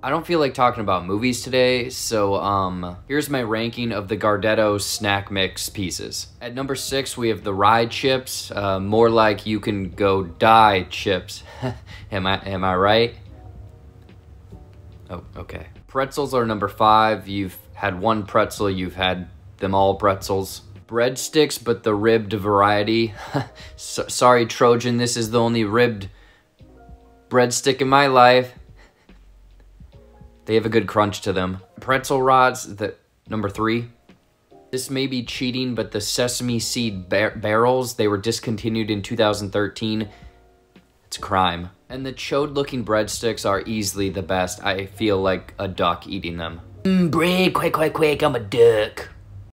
I don't feel like talking about movies today, so um, here's my ranking of the Gardetto snack mix pieces. At number six, we have the rye chips, uh, more like you can go die chips. am I am I right? Oh, okay. Pretzels are number five. You've had one pretzel, you've had them all pretzels. Breadsticks, but the ribbed variety. so, sorry, Trojan, this is the only ribbed breadstick in my life. They have a good crunch to them. Pretzel rods, the number three. This may be cheating, but the sesame seed bar barrels, they were discontinued in 2013. It's a crime. And the chode looking breadsticks are easily the best. I feel like a duck eating them. Mm, bread, quick, quick, quick, I'm a duck.